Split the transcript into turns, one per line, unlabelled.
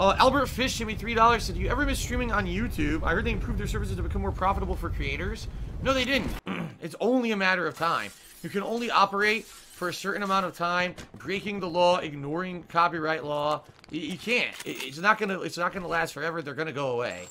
Uh, Albert Fish sent me three dollars. Said, "Do you ever miss streaming on YouTube? I heard they improved their services to become more profitable for creators." No, they didn't. it's only a matter of time. You can only operate for a certain amount of time, breaking the law, ignoring copyright law. You, you can't. It, it's not gonna. It's not gonna last forever. They're gonna go away.